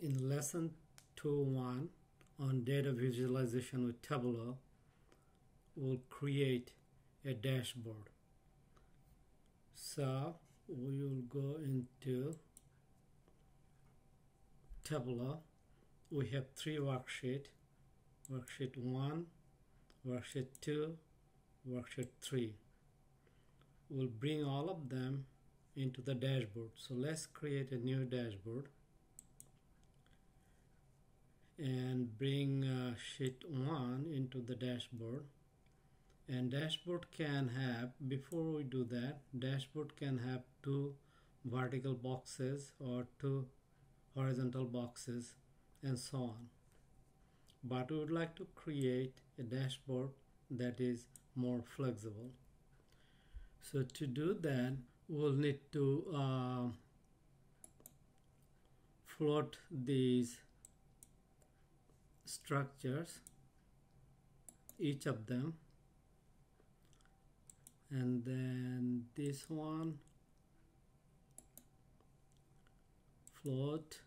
in lesson 2.1 on data visualization with Tableau we'll create a dashboard. So we will go into Tableau. We have three worksheet. Worksheet 1 worksheet 2 worksheet 3 we'll bring all of them into the dashboard. So let's create a new dashboard and bring uh, sheet 1 into the dashboard. And dashboard can have before we do that dashboard can have two vertical boxes or two horizontal boxes and so on. But we would like to create a dashboard that is more flexible. So to do that we'll need to uh, float these structures each of them. And then this one float.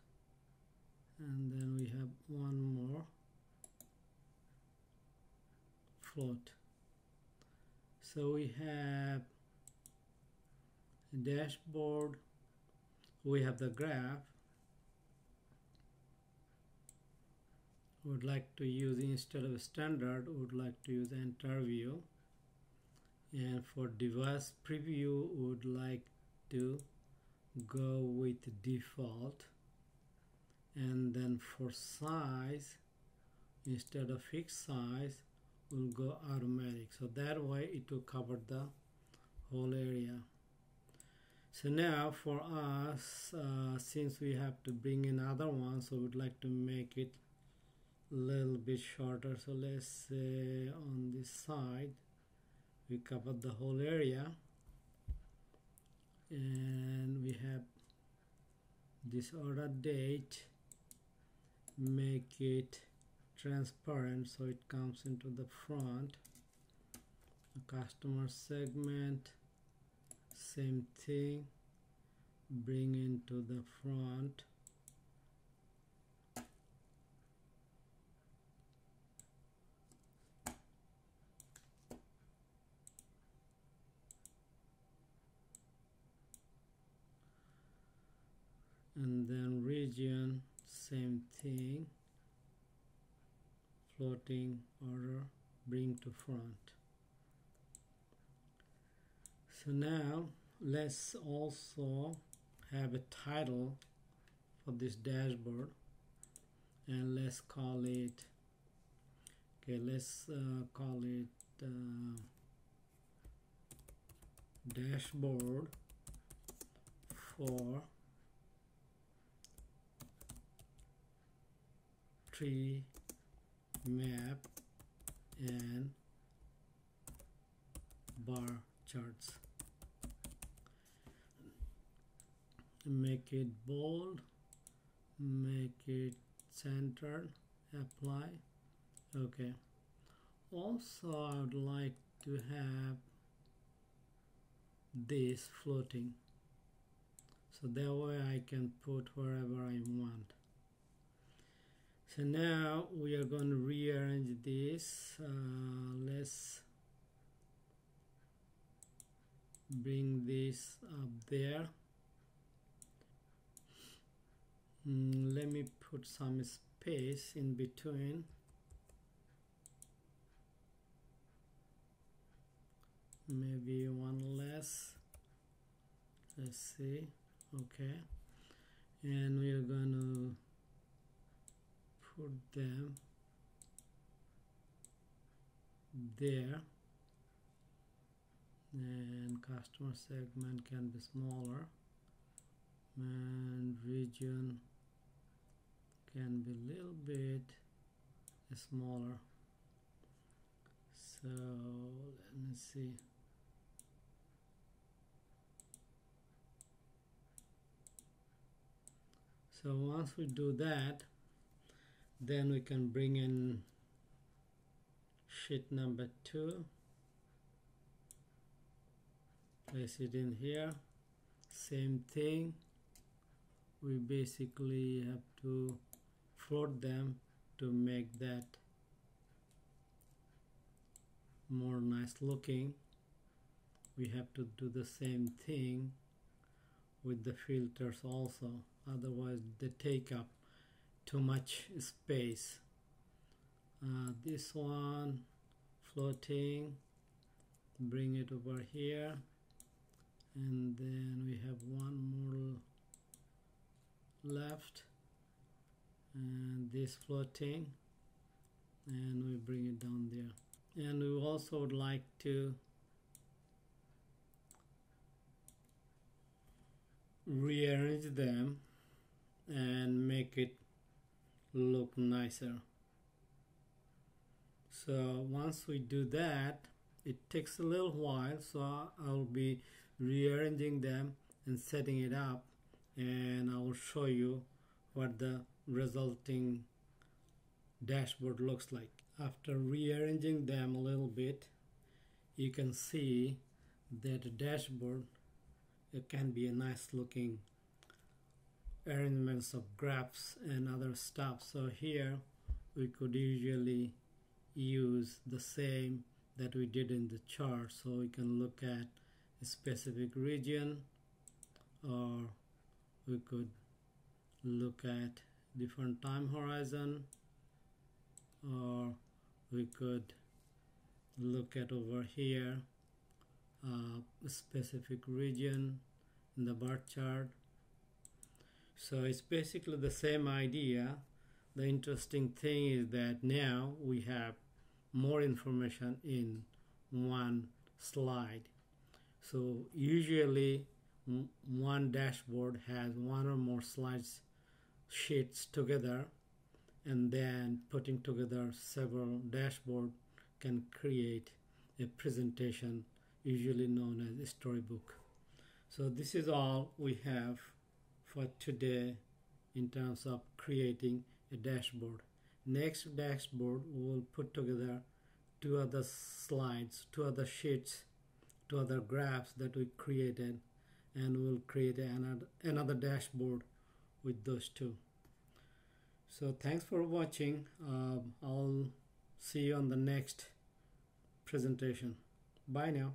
And then we have one more float. So we have a dashboard we have the graph would like to use instead of standard would like to use entire view and for device preview would like to go with default. And then for size instead of fixed size will go automatic. So that way it will cover the whole area. So now for us uh, since we have to bring in other ones so we'd like to make it little bit shorter so let's say on this side we cover the whole area. And we have this order date make it transparent so it comes into the front. The customer segment same thing bring into the front and then region same thing. Floating order bring to front. So now let's also have a title for this dashboard. And let's call it okay let's uh, call it uh, dashboard for tree map and bar charts. Make it bold make it centered apply. Okay. Also I would like to have this floating. So that way I can put wherever I want so now we are going to rearrange this uh, let's bring this up there. Mm, let me put some space in between. Maybe one less. Let's see. Okay. And we are going to put them there. And customer segment can be smaller. And region can be a little bit smaller. So let me see. So once we do that then we can bring in sheet number two. Place it in here. Same thing. We basically have to float them to make that more nice looking. We have to do the same thing with the filters also. Otherwise they take up too much space. Uh, this one floating bring it over here. And then we have one more left. And this floating. And we bring it down there. And we also would like to rearrange them and make it look nicer. So once we do that it takes a little while so I'll be rearranging them and setting it up and I will show you what the resulting dashboard looks like. After rearranging them a little bit you can see that the dashboard it can be a nice looking arrangements of graphs and other stuff. So here we could usually use the same that we did in the chart. So we can look at a specific region or we could look at different time horizon or we could look at over here uh, a specific region in the bar chart so it's basically the same idea. The interesting thing is that now we have more information in one slide. So usually one dashboard has one or more slides sheets together and then putting together several dashboard can create a presentation usually known as a storybook. So this is all we have for today in terms of creating a dashboard. Next dashboard we will put together two other slides two other sheets two other graphs that we created and we'll create another another dashboard with those two. So thanks for watching. Um, I'll see you on the next presentation. Bye now